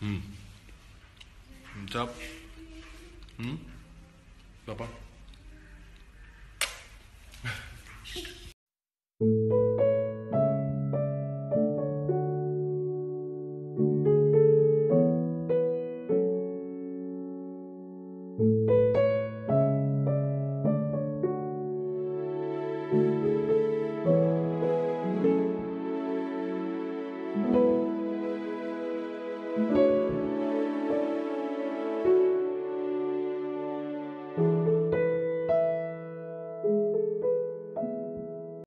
嗯，唔执，嗯，爸爸。